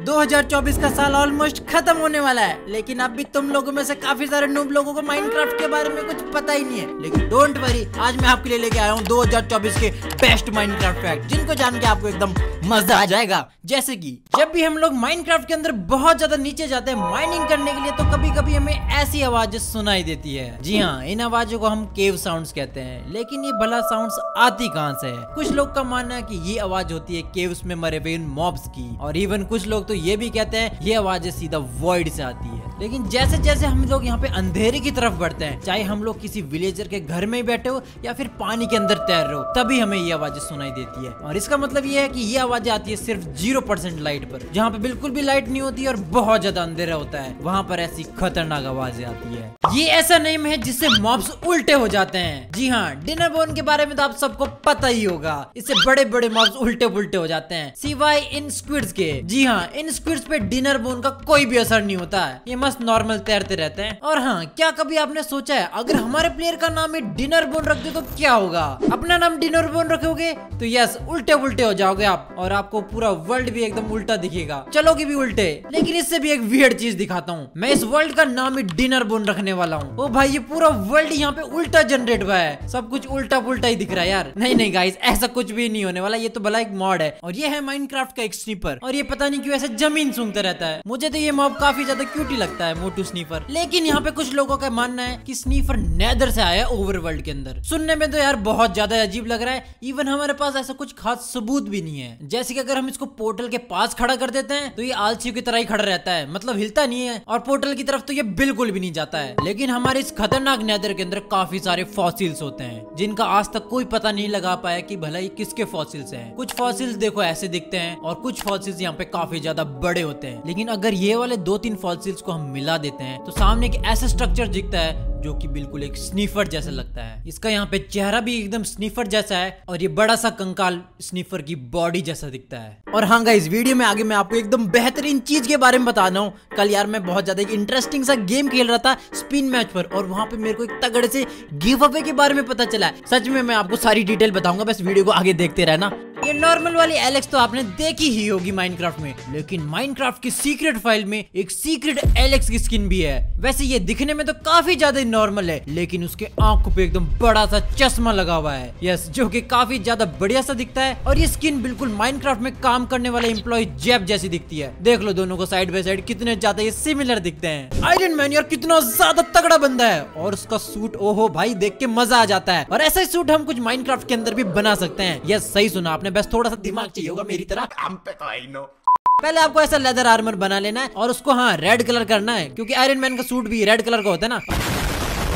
2024 का साल ऑलमोस्ट खत्म होने वाला है। लेकिन अब भी तुम लोगों में से काफ़ी सारे नूब लोगों को माइनक्राफ्ट के बारे में कुछ पता ही नहीं है। लेकिन डोंट वरी आज मैं आपके लिए लेके आया हूँ 2024 के बेस्ट माइनक्राफ्ट फैक्ट जिनको जान के आपको एकदम मज़ा आ जाएगा। जैसे कि, जब भी हम लोग माइनक्राफ्ट के अंदर बहुत ज़्यादा नीचे जाते हैं माइनिंग करने के लिए तो कभी कभी हमें ऐसी आवाज़ें सुनाई देती है। जी हाँ इन आवाजों को हम केव साउंड्स कहते हैं। लेकिन ये भला साउंड्स आती कहाँ से है? कुछ लोग का मानना है कि ये आवाज़ होती है केव्स में मरे हुए मॉब्स की। और इवन कुछ लोग तो ये भी कहते हैं ये आवाज़ें सीधा वॉइड से आती है। लेकिन जैसे जैसे हम लोग यहाँ पे अंधेरे की तरफ़ बढ़ते हैं, चाहे हम लोग किसी विलेजर के घर में बैठे हो या फिर पानी के अंदर तैर रहे हो, तभी हमें ये आवाज़ें सुनाई देती है। और इसका मतलब ये है कि ये आवाज़ें आती है सिर्फ़ ज़ीरो परसेंट लाइट पर, जहाँ पे बिल्कुल भी लाइट नहीं होती और बहुत ज़्यादा अंधेरा होता है। वहाँ पर ऐसी खतरनाक आवाज़ें आती है। ये ऐसा नेम है जिससे मॉब्स उल्टे हो जाते हैं। जी हाँ डिनर बोन के बारे में तो आप सबको पता ही होगा। इससे बड़े बड़े मॉब्स उल्टे पुल्टे हो जाते हैं। सिवाय इन स्क्विड्स के। जी हाँ इन स्क्विड्स पे डिनर बोन का कोई भी असर नहीं होता है। ये मस्त नॉर्मल तैरते रहते हैं। और हाँ क्या कभी आपने सोचा है, अगर हमारे प्लेयर का नाम है डिनर बोन रख दे तो क्या होगा? अपना नाम डिनर बोन रखोगे? तो यस उल्टे उल्टे हो जाओगे आप, और आपको पूरा वर्ल्ड भी एकदम उल्टा दिखेगा। चलोगे भी उल्टे, लेकिन इससे भी एक वियर्ड चीज़ दिखाता हूँ। मैं इस वर्ल्ड का नाम ही डिनर बोन रखने वाला हूँ। ओ भाई, ये पूरा वर्ल्ड यहाँ पे उल्टा जनरेट हुआ है। सब कुछ उल्टा पुल्टा ही दिख रहा है यार। नहीं नहीं गाइस ऐसा कुछ भी नहीं होने वाला, ये तो भला एक मॉड है। और ये है माइनक्राफ्ट का एक स्नीपर और ये पता नहीं क्यों ऐसे ज़मीन सूंघता रहता है। मुझे तो ये मॉब काफ़ी ज़्यादा क्यूटी लगता है। मोटू स्नीफर। लेकिन यहाँ पे कुछ लोगों का मानना है कि स्नीफर नेदर से आया है ओवरवर्ल्ड के अंदर। सुनने में तो यार बहुत ज़्यादा अजीब लग रहा है। इवन हमारे पास ऐसा कुछ खास सबूत भी नहीं है। जैसे कि अगर हम इसको पोर्टल के पास खड़ा कर देते हैं तो ये आलसी की तरह ही खड़ा रहता है। मतलब हिलता नहीं है, और पोर्टल की तरफ़ तो ये बिल्कुल भी नहीं जाता है। लेकिन हमारे इस खतरनाक नेदर के अंदर काफ़ी सारे फॉसिल्स होते हैं, जिनका आज तक कोई पता नहीं लगा पाया कि भला ये किसके फॉसिल्स हैं। कुछ फॉसिल्स देखो ऐसे दिखते हैं, और कुछ फॉसिल्स यहाँ पे काफ़ी ज़्यादा बड़े होते हैं। लेकिन अगर ये वाले दो तीन फॉसिल्स को मिला देते हैं। तो सामने एक ऐसा स्ट्रक्चर दिखता है जो कि बिल्कुल एक स्नीफर जैसा लगता है। इसका यहाँ पे चेहरा भी एकदम स्नीफर जैसा है और ये बड़ा सा कंकाल स्नीफर की बॉडी जैसा दिखता है। और हाँ इस वीडियो में आगे मैं आपको एकदम बेहतरीन चीज़ के बारे में बता रहा हूँ। कल यार मैं बहुत ज़्यादा एक इंटरेस्टिंग सा गेम खेल रहा था स्पिन मैच पर और वहाँ पे मेरे को एक तगड़े से गिव अवे के बारे में पता चला है। सच में मैं आपको सारी डिटेल बताऊँगा, बस वीडियो को आगे देखते रहना। ये नॉर्मल वाली एलेक्स तो आपने देखी ही होगी माइनक्राफ्ट में, लेकिन माइनक्राफ्ट की सीक्रेट फ़ाइल में एक सीक्रेट एलेक्स की स्किन भी है। वैसे ये दिखने में तो काफ़ी ज़्यादा नॉर्मल है, लेकिन उसके आँखों पे एकदम बड़ा सा चश्मा लगा हुआ है। यस जो कि काफ़ी ज़्यादा बढ़िया सा दिखता है, और ये स्किन बिल्कुल माइनक्राफ्ट में काम करने वाले एम्प्लॉय जेब जैसी दिखती है। देख लो दोनों को साइड बाई साइड कितने ज़्यादा ये सिमिलर दिखते हैं। आयरन मैन यार कितना ज़्यादा तगड़ा बंदा है, और उसका सूट ओहो भाई देख के मज़ा आ जाता है। और ऐसा ही सूट हम कुछ माइनक्राफ्ट के अंदर भी बना सकते हैं। यस सही सुना आपने बस थोड़ा सा दिमाग चाहिए होगा मेरी तरह काम पे तो आई नो। पहले आपको ऐसा लेदर आर्मर बना लेना है और उसको हाँ रेड कलर करना है क्योंकि आयरन मैन का सूट भी रेड कलर का होता है ना।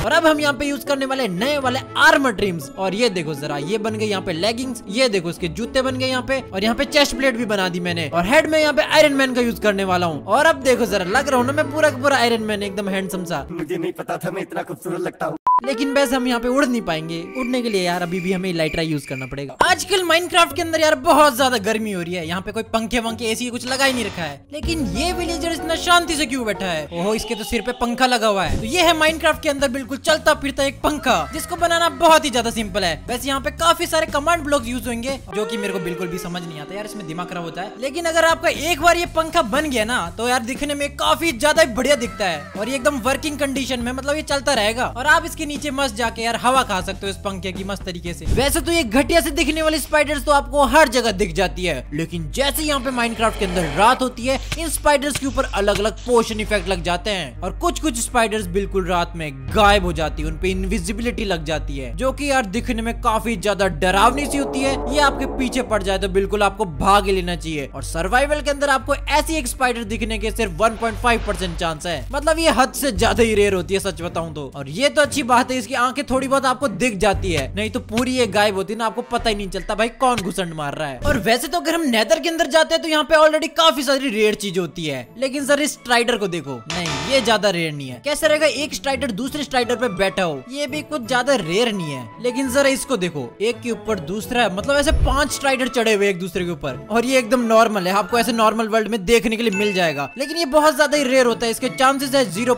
और अब हम यहाँ पे यूज़ करने वाले नए वाले आर्मर ड्रीम्स और ये देखो जरा ये बन गए यहाँ पे लेगिंग्स ये देखो इसके जूते बन गए यहाँ पे और यहाँ पे चेस्ट प्लेट भी बना दी मैंने और हेड में यहाँ पे आयरन मैन का यूज़ करने वाला हूँ। और अब देखो जरा लग रहा हूँ ना मैं पूरा का पूरा आयरन मैन एकदम हैंडसम सा। मुझे नहीं पता था मैं इतना खूबसूरत लगता हूँ। लेकिन वैसे हम यहाँ पे उड़ नहीं पाएँगे। उड़ने के लिए यार अभी भी हमें लाइटरा यूज़ करना पड़ेगा। आजकल माइनक्राफ्ट के अंदर यार बहुत ज़्यादा गर्मी हो रही है। यहाँ पे कोई पंखे वंखे एसी कुछ लगा ही नहीं रखा है। लेकिन ये विलेजर इतना शांति से क्यों बैठा है? ओहो, इसके तो सिर पे पंखा लगा हुआ है। तो ये है माइनक्राफ्ट के अंदर बिल्कुल चलता फिरता एक पंखा, जिसको बनाना बहुत ही ज़्यादा सिंपल है। वैसे यहाँ पे काफ़ी सारे कमांड ब्लॉक यूज़ होंगे, जो की मेरे को बिल्कुल भी समझ नहीं आता यार, इसमें दिमाग खराब होता है। लेकिन अगर आपका एक बार ये पंखा बन गया ना तो यार दिखने में काफ़ी ज़्यादा बढ़िया दिखता है। और ये एकदम वर्किंग कंडीशन में मतलब ये चलता रहेगा। और आप इसके नीचे मस्त जाके यार हवा खा सकते हो इस पंखे की मस्त तरीके से। वैसे तो ये घटिया से दिखने वाली स्पाइडर्स तो आपको हर जगह दिख जाती है। लेकिन जैसे यहाँ पे माइनक्राफ्ट के अंदर रात होती है, इन स्पाइडर्स के ऊपर अलग अलग पोशन इफ़ेक्ट लग जाते हैं। और कुछ कुछ स्पाइडर्स बिल्कुल रात में गायब हो जाती है उनपे इनविजिबिलिटी लग जाती है, जो की यार दिखने में काफ़ी ज़्यादा डरावनी सी होती है। ये आपके पीछे पड़ जाए तो बिल्कुल आपको भाग लेना चाहिए। और सर्वाइवल के अंदर आपको ऐसी एक स्पाइडर दिखने के सिर्फ़ 1.5 परसेंट चांस है। मतलब ये हद से ज़्यादा ही रेयर होती है, सच बताऊँ तो। और ये तो अच्छी बात है, इसकी आँखें थोड़ी बहुत आपको दिख जाती है। नहीं तो पूरी ये गायब होती ना, आपको पता ही नहीं चलता, भाई कौन घुसंड मार रहा है? और वैसे तो अगर हम नेदर के अंदर जाते हैं तो यहाँ पे ऑलरेडी काफ़ी सारी रेयर चीज़ होती है। लेकिन सर, इस स्ट्राइडर को देखो। नहीं, ये ज़्यादा रेयर नहीं है। कैसे रहेगा, एक स्ट्राइडर दूसरे स्ट्राइडर पे बैठा हो, ये भी कुछ ज़्यादा रेयर नहीं है। लेकिन जरा इसको देखो, एक के ऊपर दूसरा मतलब ऐसे पाँच स्ट्राइडर चढ़े हुए एक दूसरे के ऊपर। और ये एकदम नॉर्मल है, आपको ऐसे नॉर्मल वर्ल्ड में देखने के लिए मिल जाएगा। लेकिन ये बहुत ज़्यादा ही रेयर होता है, इसके चांसेस है ज़ीरो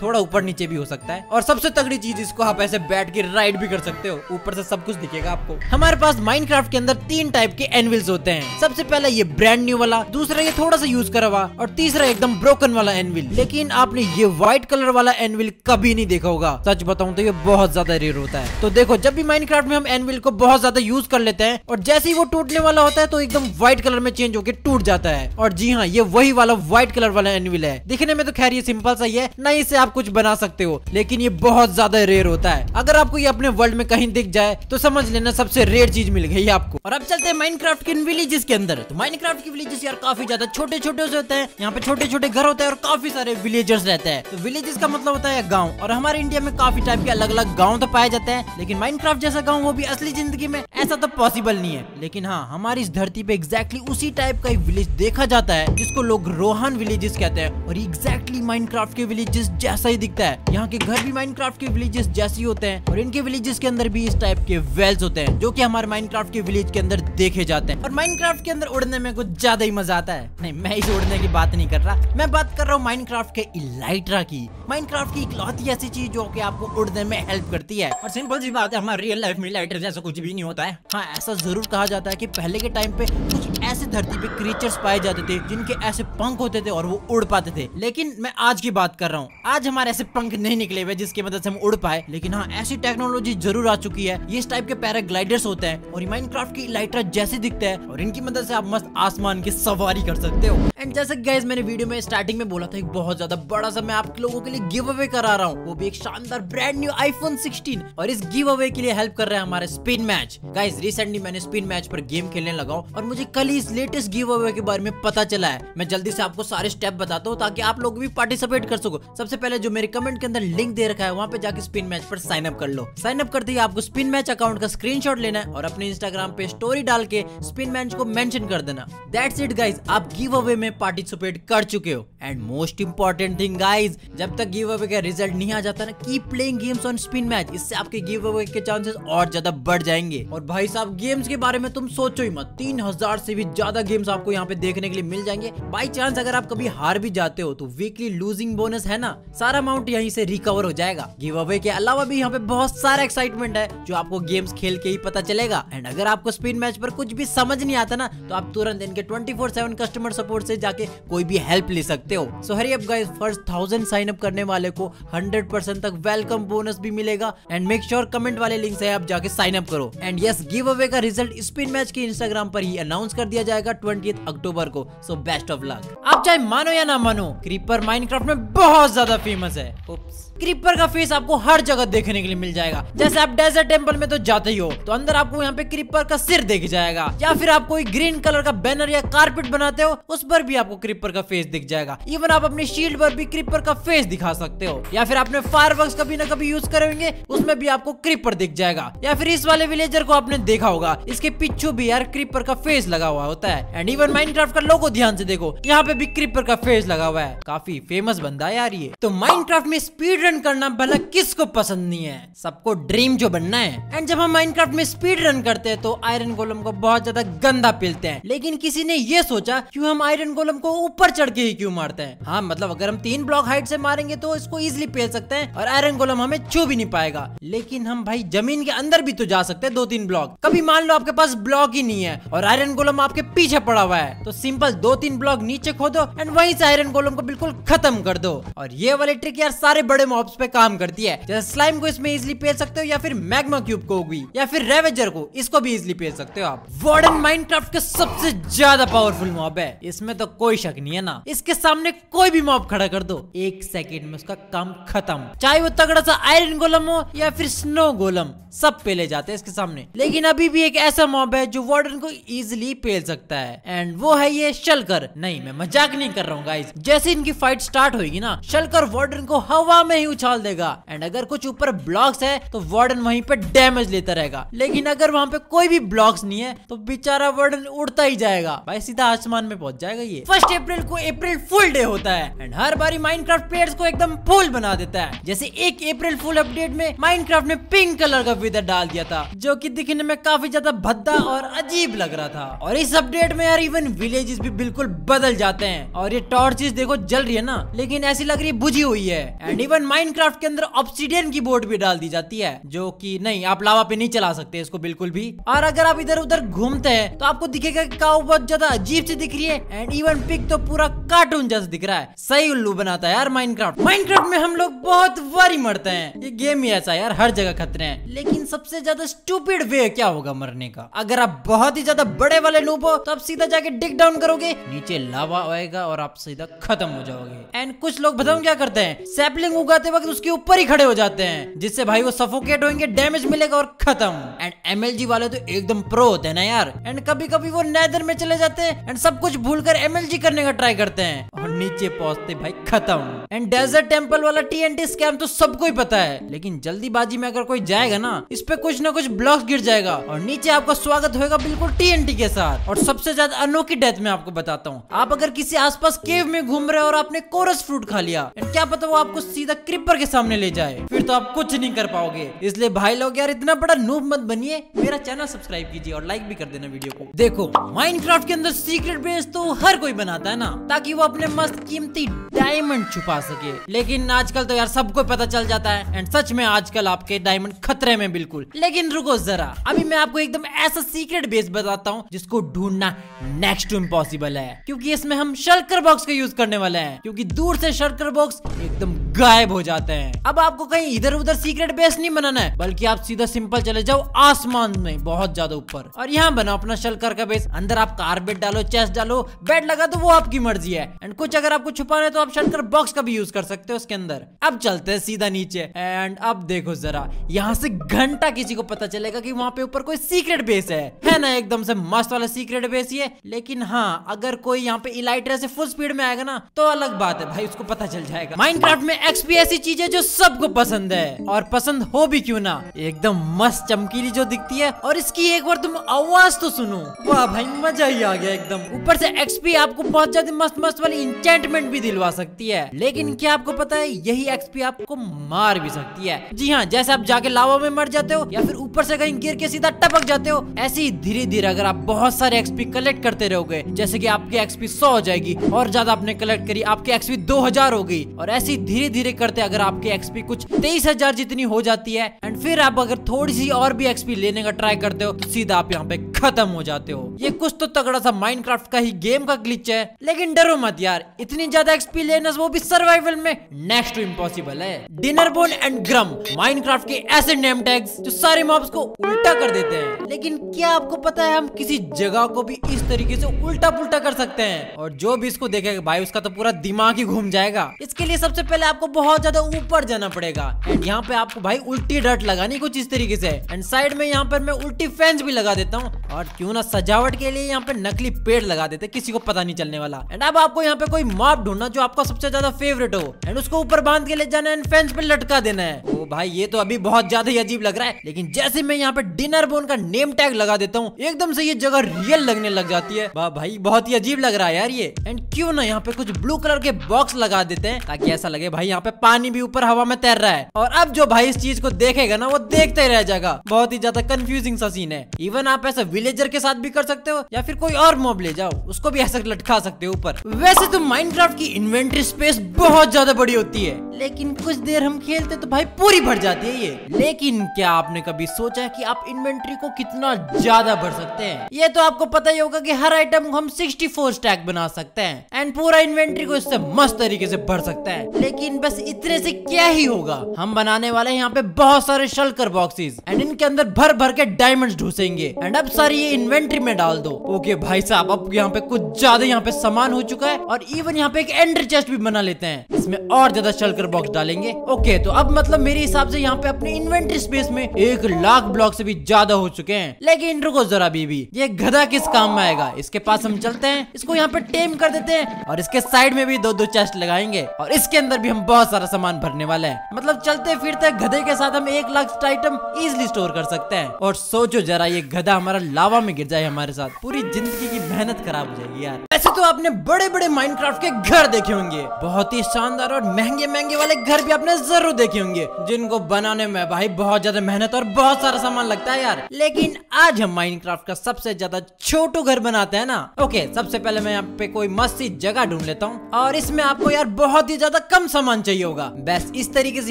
थोड़ा ऊपर नीचे भी हो सकता सकता है। और सबसे तगड़ी चीज़ इसको आप ऐसे बैठ के राइड भी कर सकते हो। ऊपर से सब कुछ दिखेगा आपको। हमारे पास माइनक्राफ्ट के अंदर तीन टाइप के एनविल्स होते हैं। सबसे पहला ये ब्रांड न्यू वाला, दूसरा ये थोड़ा सा यूज़ करा हुआ, और तीसरा एकदम ब्रोकन वाला एनविल लेकिन आपने ये व्हाइट कलर वाला एनविल कभी नहीं देखा होगा। सच बताऊँ तो ये बहुत ज़्यादा रेयर होता है। तो देखो, जब भी माइनक्राफ्ट में हम एनविल को बहुत ज़्यादा यूज़ कर लेते हैं, और जैसे ही वो टूटने वाला होता है तो एकदम व्हाइट कलर में चेंज होकर टूट जाता है। और जी हाँ ये वही वाला व्हाइट कलर वाला एनविल है। दिखने में तो खैर ये सिंपल सा ही है। ना इसे आप कुछ बना सकते हो लेकिन ये बहुत ज़्यादा रेयर होता है। अगर आपको ये अपने वर्ल्ड में कहीं दिख जाए तो समझ लेना सबसे रेयर चीज़ मिल गई आपको। और अब चलते हैं माइनक्राफ्ट के विलेजेस के अंदर। तो माइनक्राफ्ट के विलेजेस यार काफ़ी ज़्यादा छोटे छोटे से होते हैं। यहाँ पे छोटे छोटे घर होते हैं और काफ़ी सारे विलेजर्स रहते हैं। तो विलेजेस का मतलब होता है गाँव। और हमारे इंडिया में काफ़ी टाइप के अलग अलग गाँव तो पाए जाते हैं। लेकिन माइनक्राफ्ट जैसा गाँव वो भी असली ज़िंदगी में, ऐसा तो पॉसिबल नहीं है। लेकिन हाँ हमारी इस धरती पे एग्जैक्टली उसी टाइप का एक विलेज देखा जाता है, जिसको लोग रोहन विलेजेस कहते हैं। और एग्जैक्टली माइनक्राफ्ट के विलेजेस जैसा ही दिखता है। यहाँ के घर भी माइनक्राफ्ट के विलेजेस जैसे होते हैं और इनके विलेजेस के अंदर भी इस टाइप के वेल्स होते हैं, जो कि हमारे माइनक्राफ्ट के विलेज के अंदर देखे जाते हैं। और माइनक्राफ्ट के अंदर उड़ने में कुछ ज़्यादा ही मज़ा आता है। नहीं, मैं इस उड़ने की बात नहीं कर रहा। मैं बात कर रहा हूँ माइनक्राफ्ट के इलाइट्रा की। माइनक्राफ्ट की इकलौती ऐसी चीज़ जो कि आपको उड़ने में हेल्प करती है। और सिंपल सी बात है, हमारे रियल लाइफ में इलाइट्रा जैसा कुछ भी नहीं होता है। हाँ ऐसा ज़रूर कहा जाता है की पहले के टाइम पे कुछ ऐसे धरती पे क्रिएचर्स पाए जाते थे, जिनके ऐसे पंख होते थे और वो उड़ पाते थे। लेकिन मैं आज की बात कर रहा हूँ। आज हमारे ऐसे पंख नहीं निकले हुए जिसकी मदद से हम उड़ पाए। लेकिन हाँ ऐसी टेक्नोलॉजी ज़रूर आ चुकी है। इस टाइप के पैराग्लाइडर्स होते हैं और माइनक्राफ्ट की लाइटर जैसे दिखते हैं और इनकी मदद से आप मस्त आसमान की सवारी कर सकते हो। एंड जैसे गैस मैंने वीडियो में स्टार्टिंग में बोला था, एक बहुत ज़्यादा बड़ा सा मैं आप लोगों के लिए गिव अवे करा रहा हूँ। वो भी एक शानदार ब्रांड न्यू आईफोन 16 और इस गिव अवे के लिए हेल्प कर रहे हैं हमारे स्पिन मैच गाइस रिसेंटली मैंने स्पिन मैच पर गेम खेलने लगा और मुझे कल ही इस लेटेस्ट गिव अवे के बारे में पता चला है। मैं जल्दी से आपको सारे स्टेप बताता हूँ ताकि आप लोग भी पार्टिसिपेट कर सको। सबसे पहले जो मेरे कमेंट के अंदर लिंक दे रखा है, वहाँ पे जाके स्पिन मैच पर साइन अप कर लो। साइन अप करते ही आपको स्पिन मैच अकाउंट का स्क्रीनशॉट लेना है और अपने इंस्टाग्राम पे स्टोरी डाल के स्पिन मैच को मेंशन कर देना। दैट्स इट गाइज़ आप गिव अवे में पार्टिसिपेट कर चुके हो। And most important thing guys जब तक गिव अवे का रिज़ल्ट नहीं आ जाता ना keep playing games on Spin Match इससे आपके गिव अवे के चांसेस और ज़्यादा बढ़ जाएँगे। और भाई साहब गेम्स के बारे में तुम सोचो ही मत। तीन हज़ार से भी ज़्यादा गेम्स आपको यहाँ पे देखने के लिए मिल जाएँगे। बाई चांस अगर आप कभी हार भी जाते हो तो वीकली लूजिंग बोनस है ना? सारा अमाउंट यहीं से रिकवर हो जाएगा। गिव अवे के अलावा भी यहाँ पे बहुत सारा एक्साइटमेंट है, जो आपको गेम्स खेल के ही पता चलेगा। एंड अगर आपको स्पिन मैच पर कुछ भी समझ नहीं आता ना तो आप तुरंत इनके 24/7 कस्टमर सपोर्ट से जाके कोई भी हेल्प ले सकते हो। So hurry up guys first thousand sign up करने वाले को 100% तक वेलकम बोनस भी मिलेगा। एंड मेक श्योर कमेंट वाले लिंक से आप जाके साइन अप करो। एंड यस गिव अवे का रिज़ल्ट स्पिन मैच के इंस्टाग्राम पर ही अनाउंस कर दिया जाएगा ट्वेंटी अक्टूबर को। सो बेस्ट ऑफ़ लक आप चाहे मानो या ना मानो क्रीपर माइनक्राफ्ट में बहुत ज़्यादा फ़ेमस है। Oops. क्रीपर का फेस आपको हर जगह देखने के लिए मिल जाएगा। जैसे आप डेजर्ट टेंपल में तो जाते ही हो तो अंदर आपको यहाँ पे क्रीपर का सिर दिख जाएगा। या फिर आप कोई ग्रीन कलर का बैनर या कारपेट बनाते हो, उस पर भी आपको क्रीपर का फेस दिख जाएगा। इवन आप अपनी शील्ड पर भी क्रीपर का फेस दिखा सकते हो। या फिर आपने फायर कभी ना कभी यूज़ करेंगे उसमें भी आपको क्रीपर दिख जाएगा। या फिर इस वाले विलेजर को आपने देखा होगा, इसके पिछू भी यार क्रीपर का फेस लगा हुआ होता है। एंड इवन माइनक्राफ्ट का लोगो ध्यान से देखो, यहाँ पे भी क्रीपर का फेस लगा हुआ है। काफ़ी फ़ेमस बंदा है यार ये। तो माइनक्राफ्ट में स्पीड रन करना भला किसको पसंद नहीं है? सबको ड्रीम जो बनना है। एंड जब हम माइनक्राफ्ट में स्पीड रन करते हैं तो आयरन गोलम को बहुत ज़्यादा गंदा पिलते हैं। लेकिन किसी ने ये सोचा, क्यों हम आयरन गोलम को ऊपर चढ़ के ही क्यों मारते हैं? हाँ मतलब अगर हम तीन ब्लॉक हाइट से मारेंगे तो इसको इजिली पेल सकते हैं और आयरन गोलम हमें छू भी नहीं पाएगा। लेकिन हम भाई, ज़मीन के अंदर भी तो जा सकते हैं दो तीन ब्लॉक कभी मान लो आपके पास ब्लॉक ही नहीं है और आयरन गोलम आपके पीछे पड़ा हुआ है तो सिंपल दो तीन ब्लॉक नीचे खोदो एंड वहीं से आयरन गोलम को बिल्कुल खत्म कर दो। और ये वाली ट्रिक यार सारे बड़े मॉब्स पे काम करती है। जैसे स्लाइम को इसमें इजिली पेल सकते हो या फिर मैग्मा क्यूब को भी, या फिर रेवेजर को, इसको भी इजिली पेल सकते हो आप। वार्डन माइनक्राफ्ट का सबसे ज़्यादा पावरफुल मॉब है। इसमें तो कोई शक नहीं है ना। इसके सामने कोई भी मॉब खड़ा कर दो। एक सेकेंड में उसका काम खत्म। चाहे वो तगड़ा सा आयरन गोलम हो या फिर स्नो गोलम सब पेले जाते हैं इसके सामने। लेकिन अभी भी एक ऐसा मॉब है जो वार्डन को इजिली पेल सकता है। एंड वो है ये शलकर नहीं, मैं मज़ाक नहीं कर रहा हूँ जैसे इनकी फाइट स्टार्ट होगी ना शलकर वार्डन को हवा में ही उछाल देगा। एंड अगर कुछ ऊपर ब्लॉक्स है तो वार्डन वहीं पे डैमेज लेता रहेगा। लेकिन अगर वहाँ पे कोई भी ब्लॉक्स नहीं है तो बेचारा वार्डन उड़ता ही जाएगा। भाई, सीधा आसमान में पहुँच जाएगा ये। फ़र्स्ट अप्रैल को अप्रैल फुल डे होता है। एंड हर बारी माइनक्राफ्ट प्लेयर्स को एकदम फुल बना देता है। जैसे एक अप्रैल फुल अपडेट में माइनक्राफ्ट ने पिंक कलर का विदर डाल दिया था, जो की दिखने में काफ़ी ज़्यादा भद्दा और अजीब लग रहा था। और इस अपडेट में यार इवन विलेजेस भी बिल्कुल बदल जाते हैं। और ये टॉर्चेस देखो, जल रही है ना? लेकिन ऐसी लग रही बुझी हुई है। एंड इवन माइनक्राफ्ट के अंदर ऑप्सीडियन की बोर्ड भी डाल दी जाती है, जो कि नहीं, आप लावा पे नहीं चला सकते इसको बिल्कुल भी। और अगर आप इधर उधर घूमते हैं तो आपको दिखेगा कि काऊ बहुत ज़्यादा अजीब सी दिख रही है एंड इवन पिक तो पूरा कार्टून जैसा दिख रहा है। सही उल्लू बनाता है यार माइनक्राफ्ट माइनक्राफ्ट में हम लोग बहुत बारी मरते हैं। ये गेम ही ऐसा यार, हर जगह खतरे हैं। लेकिन सबसे ज़्यादा स्टूपिड वे क्या होगा मरने का? अगर आप बहुत ही ज़्यादा बड़े वाले नूब हो तो आप सीधा जाके डिग डाउन करोगे, नीचे लावा आएगा और आप सीधा खत्म हो जाओगे। एंड कुछ लोग बताऊँ क्या करते हैं? सैपलिंग उगाते वक्त उसके ऊपर ही खड़े हो जाते हैं, जिससे भाई वो सफोकेट होंगे डैमेज मिलेगा और खत्म। एंड एमएलजी वाले तो एकदम प्रो होते हैं ना यार। एंड कभी कभी वो नैदर में चले जाते हैं एंड सब कुछ भूल कर करने का ट्राई करते हैं। और नीचे पहुँचते भाई खत्म। एंड डेजर्ट टेंपल वाला टीएनटी स्कैम तो सबको ही पता है। लेकिन जल्दीबाजी में अगर कोई जाएगा ना, इस पे कुछ ना कुछ ब्लॉक गिर जाएगा। और नीचे आपका स्वागत होगा बिल्कुल टीएनटी के साथ। और सबसे ज़्यादा अनोखी डेथ में आपको बताता हूँ। आप अगर किसी आसपास केव में घूम रहे हो और आपने कोरस फ्रूट खा लिया एंड क्या पता वो आपको सीधा क्रिपर के सामने ले जाए। फिर तो आप कुछ नहीं कर पाओगे। इसलिए भाई लोग यार, इतना बड़ा नूब मत बनिए। मेरा चैनल सब्सक्राइब कीजिए और लाइक भी कर देना वीडियो को। देखो माइनक्राफ्ट के अंदर सीक्रेट बेस तो हर कोई बनाता है ना, ताकि वो अपने मस्त कीमती डायमंड छुपा सके। लेकिन आजकल तो यार सबको पता चल जाता है एंड सच में आजकल आपके डायमंड खतरे में बिल्कुल। लेकिन रुको जरा, अभी मैं आपको एकदम ऐसा सीक्रेट बेस बताता हूँ, जिसको ढूंढना नेक्स्ट टू इम्पॉसिबल है। क्योंकि इसमें हम शर्कर बॉक्स का यूज़ करने वाले हैं, क्योंकि दूर से शर्कर बॉक्स एकदम गायब हो जाते हैं। अब आपको कहीं इधर उधर सीक्रेट बेस नहीं बनाना है, बल्कि आप सीधा सिंपल चले जाओ आसमान में, बहुत ज़्यादा ऊपर। और यहाँ बनाओ अपना शलकर का बेस अंदर आप कारपेट डालो चेस्ट डालो बेड लगा दो, वो आपकी मर्ज़ी है। एंड कुछ अगर आपको छुपाना है तो आप शलकर बॉक्स का भी यूज़ कर सकते हो उसके अंदर। अब चलते हैं सीधा नीचे। एंड अब देखो जरा, यहाँ से घंटा किसी को पता चलेगा की वहाँ पे ऊपर कोई सीक्रेट बेस है। है ना, एकदम से मस्त वाला सीक्रेट बेस ये? लेकिन हाँ अगर कोई यहाँ पे इलाइटर से फुल स्पीड में आएगा ना तो अलग बात है भाई, उसको पता चल जाएगा। माइनक्राफ्ट में एक्सपी ऐसी चीज़ है जो सबको पसंद है। और पसंद हो भी क्यों ना? एकदम मस्त चमकीली जो दिखती है, और इसकी एक बार तुम आवाज़ तो सुनो। वाह भाई, मज़ा ही आ गया एकदम। ऊपर से एक्सपी आपको बहुत ज़्यादा मस्त मस्त वाली इंचेंटमेंट भी दिलवा सकती है। लेकिन क्या आपको पता है, यही एक्सपी आपको मार भी सकती है। जी हाँ जैसे आप जाके लावा में मर जाते हो, या फिर ऊपर से कहीं गिर के सीधा टपक जाते हो, ऐसे ही धीरे धीरे अगर आप बहुत सारे एक्सपी कलेक्ट करते रहोगे, जैसे कि आपकी एक्सपी सौ हो जाएगी, और ज़्यादा आपने कलेक्ट करी, आपकी एक्सपी दो हज़ार हो गई, और ऐसे ही धीरे धीरे करते अगर आपकी एक्सपी कुछ तेईस हज़ार जितनी हो जाती है। एंड फिर आप अगर थोड़ी सी और भी एक्सपी लेने का ट्राई करते हो तो सीधा आप यहाँ पे खत्म हो जाते हो। ये कुछ तो तगड़ा सा माइनक्राफ्ट का ही गेम का ग्लिच है। लेकिन डरो मत यार, इतनी ज़्यादा एक्सपी लेना वो भी सर्वाइवल में नेक्स्ट इम्पॉसिबल है। Dinnerbone and Grumm Minecraft के ऐसे नेम टैग्स जो सारे मॉब्स को उल्टा कर देते हैं। लेकिन क्या आपको पता है, हम किसी जगह को भी इस तरीके से उल्टा पुल्टा कर सकते हैं? और जो भी इसको देखेगा, भाई, उसका तो पूरा दिमाग ही घूम जाएगा। इसके लिए सबसे पहले आपको बहुत ज़्यादा ऊपर जाना पड़ेगा। एंड यहाँ पे आपको भाई उल्टी डट लगानी कुछ इस तरीके से। एंड साइड में यहाँ पर मैं उल्टी फैंस भी लगा देता हूँ। और क्यों ना सजावट के लिए यहाँ पे नकली पेड़ लगा देते, किसी को पता नहीं चलने वाला। एंड अब आपको यहाँ पे कोई मॉब ढूंढना जो आपका सबसे ज़्यादा फेवरेट हो। एंड उसको ऊपर बाँध के ले जाना एंड फेंस पे लटका देना है। ओ भाई, ये तो अभी बहुत ज़्यादा ही अजीब लग रहा है। लेकिन जैसे मैं यहाँ पे डिनर बोन का नेम टैग लगा देता हूँ, एकदम से ये जगह रियल लगने लग जाती है। वाह भाई, बहुत ही अजीब लग रहा है यार ये। एंड क्यों ना यहाँ पे कुछ ब्लू कलर के बॉक्स लगा देते हैं, ताकि ऐसा लगे भाई यहाँ पे पानी भी ऊपर हवा में तैर रहा है। और अब जो भाई इस चीज़ को देखेगा ना, वो देखते रह जाएगा। बहुत ही ज़्यादा कंफ्यूजिंग सा सीन है। इवन आप ऐसा विलेजर के साथ भी कर सकते हो, या फिर कोई और मॉब ले जाओ, उसको भी ऐसा लटका सकते हो ऊपर। वैसे तो माइनक्राफ्ट की इन्वेंट्री स्पेस बहुत ज़्यादा बड़ी होती है। लेकिन कुछ देर हम खेलते तो भाई पूरी भर जाती है ये। लेकिन क्या आपने कभी सोचा है कि आप इन्वेंट्री को कितना ज़्यादा भर सकते हैं? ये तो आपको पता ही होगा कि हर आइटम को हम 64 स्टैक बना सकते हैं। एंड पूरा इन्वेंट्री को इससे मस्त तरीके से भर सकते हैं। लेकिन बस इतने से क्या ही होगा? हम बनाने वाले यहाँ पे बहुत सारे शलकर बॉक्सेस एंड इनके अंदर भर भर के डायमंड्स ढूसेंगे। एंड अब सारी ये इन्वेंट्री में डाल दो। ओके भाई साहब, अब यहाँ पे कुछ ज़्यादा यहाँ पे सामान हो चुका है और इवन यहाँ पे एक एंड्री चेस्ट भी बना लेते हैं। इसमें और ज़्यादा शलकर बॉक्स डालेंगे। ओके तो अब मतलब मेरे हिसाब से यहाँ पे अपनी इन्वेंट्री स्पेस में एक लाख ब्लॉक से भी ज़्यादा हो चुके हैं। लेकिन रुको जरा बीबी, ये गधा किस काम में आएगा? इसके पास हम चलते हैं, इसको यहाँ पे टेम कर देते हैं और इसके साइड में भी दो दो चेस्ट लगाएँगे और इसके अंदर भी हम बहुत सारा सामान भरने वाले है। मतलब चलते फिरते गधे के साथ हम एक लाख आइटम इजिली स्टोर कर सकते हैं। और सोचो जरा, ये गधा हमारा लावा में गिर जाए हमारे साथ। पूरी ज़िंदगी की मेहनत खराब हो जाएगी यार। वैसे तो आपने बड़े बड़े माइनक्राफ्ट के घर देखे होंगे। बहुत ही शानदार शानदार और महँगे महँगे वाले घर भी आपने ज़रूर देखे होंगे। जिनको बनाने में भाई बहुत ज़्यादा मेहनत और बहुत सारा सामान लगता है यार। लेकिन आज हम माइनक्राफ्ट का सबसे ज़्यादा छोटू घर बनाते हैं ना। ओके, सबसे पहले मैं यहाँ पे कोई मस्ती जगह ढूंढ लेता हूँ। और इसमें आपको यार बहुत ही ज़्यादा कम सामान चाहिए होगा। बस इस तरीके से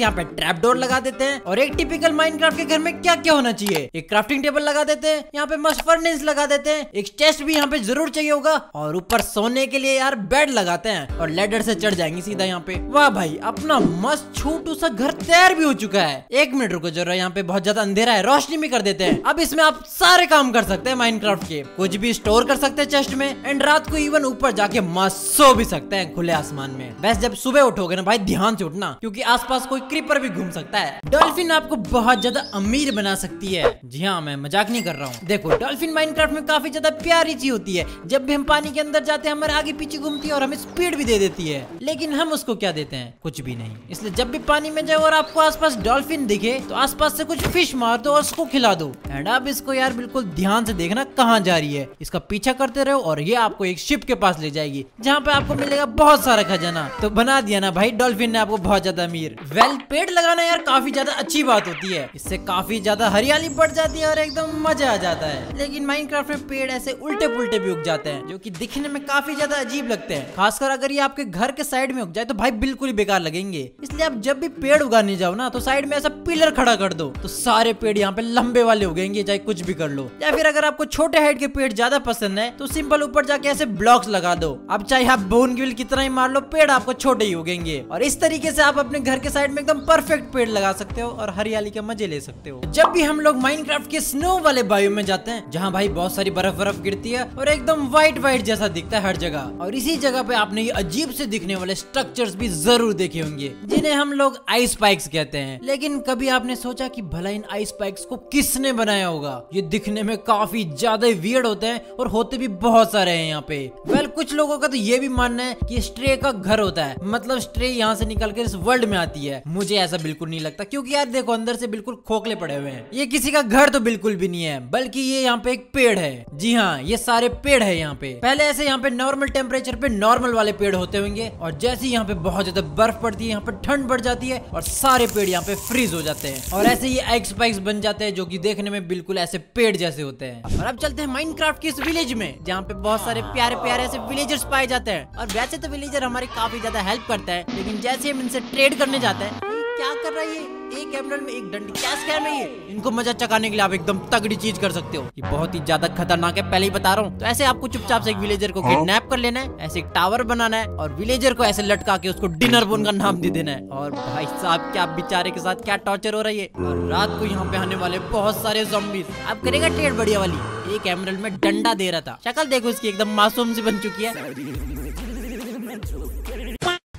यहाँ पे ट्रैप डोर लगा देते हैं। और एक टिपिकल माइनक्राफ्ट के घर में क्या क्या होना चाहिए? एक क्राफ्टिंग टेबल लगा देते हैं। यहाँ पे मस्त फर्नेस लगा देते हैं। एक चेस्ट भी यहाँ पे ज़रूर चाहिए होगा। और ऊपर सोने के लिए यार बेड लगाते हैं। और लेडर से चढ़ जाएँगे सीधा यहाँ पे। वाह भाई, अपना मस्त छोटू सा घर तैयार भी हो चुका है। एक मिनट रुको, जरा यहाँ पे बहुत ज़्यादा अंधेरा है। रोशनी भी कर देते हैं। अब इसमें आप सारे काम कर सकते हैं माइनक्राफ्ट के। कुछ भी स्टोर कर सकते हैं चेस्ट में। एंड रात को इवन ऊपर जाके मस्त सो भी सकते हैं खुले आसमान में। बस जब सुबह उठोगे ना भाई, ध्यान से उठना क्योंकि आसपास कोई क्रीपर भी घूम सकता है। डॉल्फिन आपको बहुत ज़्यादा अमीर बना सकती है। जी हाँ मैं मज़ाक नहीं कर रहा हूँ। देखो डॉल्फिन माइनक्राफ्ट में काफ़ी ज़्यादा प्यारी चीज़ होती है। जब भी हम पानी के अंदर जाते हैं, हमारे आगे पीछे घूमती है और हमें स्पीड भी दे देती है। लेकिन हम उसको क्या देते हैं? कुछ भी नहीं। इसलिए जब भी पानी में जाओ और आपको आसपास डॉल्फिन दिखे तो आसपास से कुछ फ़िश मार दो और उसको खिला दो। एंड आप इसको यार बिल्कुल ध्यान से देखना कहाँ जा रही है। इसका पीछा करते रहो और ये आपको एक शिप के पास ले जाएगी, जहाँ पे आपको मिलेगा बहुत सारा खजाना। तो बना दिया ना भाई डॉल्फिन ने आपको बहुत ज़्यादा अमीर। वेल पेड़ लगाना यार काफ़ी ज़्यादा अच्छी बात होती है। इससे काफ़ी ज़्यादा हरियाली बढ़ जाती है और एकदम मज़ा आ जाता है। लेकिन माइनक्राफ्ट में पेड़ ऐसे उल्टे पुलटे भी उग जाते हैं, जो कि दिखने में काफ़ी ज़्यादा अजीब लगते हैं। खासकर अगर ये आपके घर के साइड में उग जाए तो भाई बिल्कुल ही बेकार लगेंगे। इसलिए आप जब भी पेड़ उगाने जाओ ना तो साइड में ऐसा पिलर खड़ा कर दो तो सारे पेड़ यहाँ पे लंबे वाले उगेंगे चाहे कुछ भी कर लो। या फिर अगर आपको छोटे हाइट के पेड़ ज़्यादा पसंद है तो सिंपल ऊपर जाके ऐसे ब्लॉक्स लगा दो। अब चाहे आप बोन गिल कितना ही मार लो, पेड़ आपको छोटे ही उगेंगे और इस तरीके से आप अपने घर के साइड में एकदम परफेक्ट पेड़ लगा सकते हो और हरियाली के मज़े ले सकते हो। जब भी हम लोग माइनक्राफ्ट के स्नो वाले बायो में जाते हैं, जहाँ भाई बहुत सारी बर्फ़ बर्फ़ गिरती है और एकदम व्हाइट व्हाइट जैसा दिखता है हर जगह, और इसी जगह पे आपने ये अजीब से दिखने वाले स्ट्रक्चर्स भी ज़रूर देखे होंगे, जिन्हें हम लोग आइस पाइक्स कहते हैं। लेकिन कभी आपने सोचा कि भला इन आइस पाइक्स को किसने बनाया होगा? ये दिखने में काफ़ी ज़्यादा वियर्ड होते हैं और होते भी बहुत सारे हैं यहाँ पे। वेल कुछ लोगों का तो ये भी मानना है कि स्ट्रे का घर होता है। मतलब स्ट्रे यहाँ से निकल कर इस वर्ल्ड में आती है। मुझे ऐसा बिल्कुल नहीं लगता, क्योंकि यार देखो, अंदर से बिल्कुल खोखले पड़े हुए हैं। ये किसी का घर तो बिल्कुल भी नहीं है, बल्कि ये यहाँ पे एक पेड़ है। जी हाँ ये सारे पेड़ है यहाँ पे। पहले ऐसे यहाँ पे नॉर्मल टेम्परेचर पे नॉर्मल वाले पेड़ होते होंगे, और जैसे यहाँ पे बहुत ज़्यादा बर्फ़ पड़ती है, यहाँ पे ठंड बढ़ जाती है, और सारे पेड़ यहाँ पे फ्रीज हो जाते हैं। और ऐसे ये एग बन जाते हैं, जो की देखने में बिल्कुल ऐसे पेड़ जैसे होते हैं। और अब चलते हैं माइनक्राफ्ट के इस विलेज में, जहाँ पे बहुत सारे प्यारे प्यारे ऐसे विलेजर्स पाए जाते हैं। और वैसे तो विलेजर हमारी काफ़ी ज़्यादा हेल्प करता है, लेकिन जैसे हम इनसे ट्रेड करने जाते हैं। क्या कर रहा है ये? एक एमरल्ड में एक डंडी। क्या स्कैम है ये? इनको मज़ा चकाने के लिए आप एकदम तगड़ी चीज़ कर सकते हो। ये बहुत ही ज़्यादा खतरनाक है पहले ही बता रहा हूँ। तो ऐसे आपको चुपचाप से एक विलेजर को किडनैप कर लेना है ऐसे एक टावर बनाना है और विलेजर को ऐसे लटका के उसको डिनर बोन का नाम दे देना है। और भाई साहब क्या बेचारे के साथ क्या टॉर्चर हो रही है और रात को यहाँ पे आने वाले बहुत सारे जॉम्बीज आप करेगा ट्रेड बढ़िया वाली। एक एमरल्ड में डंडा दे रहा था। शक्ल देखो इसकी एकदम मासूम सी बन चुकी है।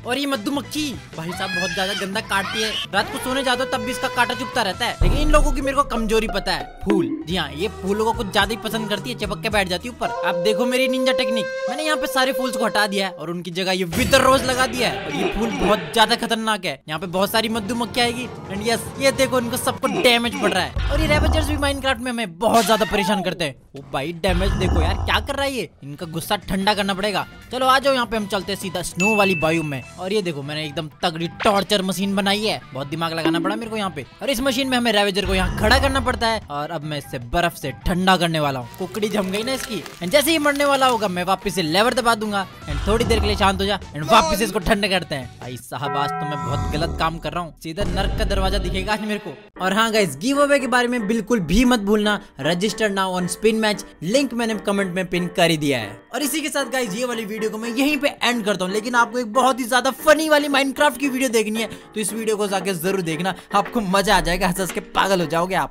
और ये मधुमक्खी, भाई साहब, बहुत ज़्यादा गंदा काटती है। रात को सोने जाते हो, तब भी इसका काटा चुपता रहता है। लेकिन इन लोगों की मेरे को कमज़ोरी पता है, फूल। जी हाँ ये फूलों को कुछ ज़्यादा ही पसंद करती है, चिपक के बैठ जाती है ऊपर। आप देखो मेरी निंजा टेक्निक मैंने यहाँ पे सारे फूल्स को हटा दिया है और उनकी जगह ये विदर रोज लगा दिया है। और ये फूल बहुत ज़्यादा खतरनाक है। यहाँ पे बहुत सारी मधुमक्खी आएगी। एंड यस ये देखो, इनको सबको डैमेज पड़ रहा है। और ये रेवेजर्स भी माइनक्राफ्ट में हमें बहुत ज़्यादा परेशान करते हैं। ओ भाई डैमेज देखो यार, क्या कर रहा है ये? इनका गुस्सा ठंडा करना पड़ेगा। चलो आ जाओ यहाँ पे, हम चलते सीधा स्नो वाली बायू में। और ये देखो, मैंने एकदम तगड़ी टॉर्चर मशीन बनाई है। बहुत दिमाग लगाना पड़ा मेरे को यहाँ पे। और इस मशीन में हमें रेवेजर को यहाँ खड़ा करना पड़ता है। और अब मैं इससे बर्फ़ से ठंडा करने वाला हूँ। कुकड़ी जम गई ना इसकी। एंड जैसे ही मरने वाला होगा, मैं वापस से लेवर दबा दूँगा। एंड थोड़ी देर के लिए शांत हो जा। एंड वापस इसको ठंडा करते हैं। भाई साहब, आज तो मैं बहुत गलत काम कर रहा हूँ। सीधा नर्क का दरवाज़ा दिखेगा आज मेरे को। और हाँ गाइस गिव अवे के बारे में बिल्कुल भी मत भूलना। Register now on Spin Match link मैंने कमेंट में पिन कर ही दिया है। और इसी के साथ गाइस ये वाली वीडियो को मैं यहीं पे एंड करता हूँ। लेकिन आपको एक बहुत ही ज़्यादा फनी वाली माइनक्राफ्ट की वीडियो देखनी है तो इस वीडियो को जाके ज़रूर देखना। आपको मज़ा आ जाएगा हंस के पागल हो जाओगे आप।